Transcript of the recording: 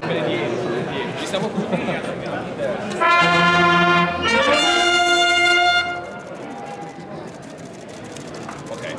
Bene, dieci, dieci. Ci siamo tutti. Ok.